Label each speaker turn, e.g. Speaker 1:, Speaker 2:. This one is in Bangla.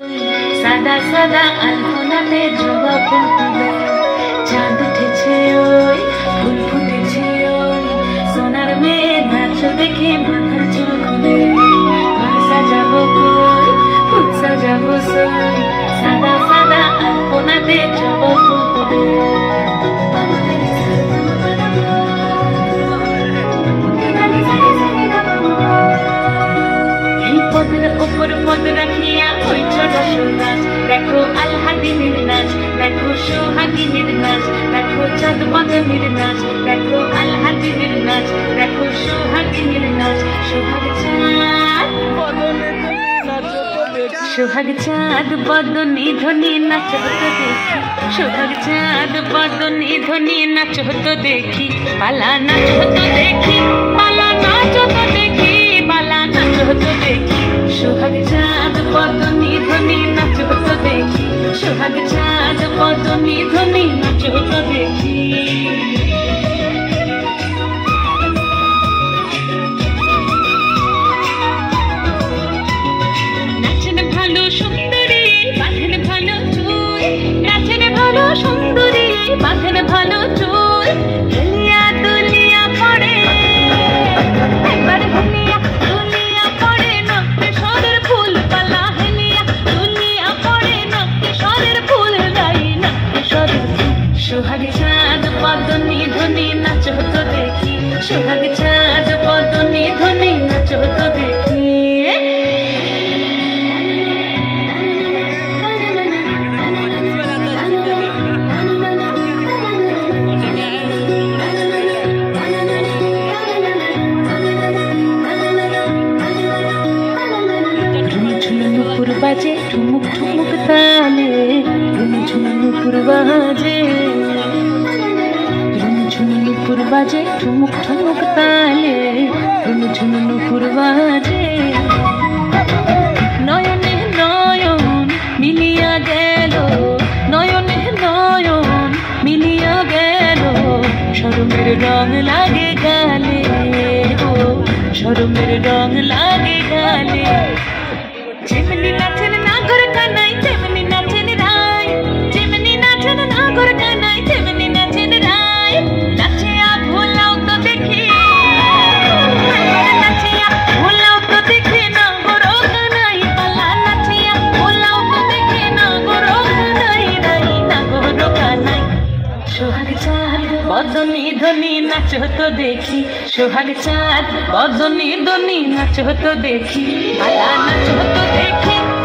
Speaker 1: সাদা সাদা আলপনাতে জবা ফুল চাঁদ উঠেছে ওই, ফুল ফুটেছে ওই। সোনার মেয়ে নাচ দেখে এই পদের ওপর পদ রাখিয়া ছোট নাচ দেখো আলহাদিনের নাচ দেখো সোহাগিনীর নাচ দেখো চাঁদ বদনের নাচ দেখো আলহাদিনের নাচ দেখো সোহাগিনীর নাচ সোহাগ চাঁদ সোহাগ চাঁদ বদনি ধ্বনি নাচ হতো দেখি। সোহাগ চাঁদ বদনি ধ্বনি নাচ হতো দেখি। পালা নাচ হতো দেখি পালা নাচ হতো দেখি পালা নাচ হতো দেখি। সোহাগ চাঁদ বদনি ধ্বনি নাচ হতো দেখি নাচেন ভালো সুন্দরী, বাঁধেন ভালো চুল। নাচেন ভালো সুন্দরী, বাঁধেন ভালো সোহাগ চাঁদ পদনি ধ্বনি নাচ হতো দেখি বাজে ঠুমুক ঠুমুক তালে। ঝুমঝুম নুপুর বাজে বাজে, ঠুমুক ঠুমুক তালে ঝুমঝুম নুপুর বাজে। নয়নে নয়ন মিলিয়া গেল, নয়নে নয়ন মিলিয়া গেল। শরমের রং লাগে গালে, ও, শরমের রং লাগে গালে। বদনি ধ্বনি নাচ হতো দেখি, সোহাগ চাঁদ, বদনি ধ্বনি নাচ হতো দেখি আলা নাচ হতো দেখি।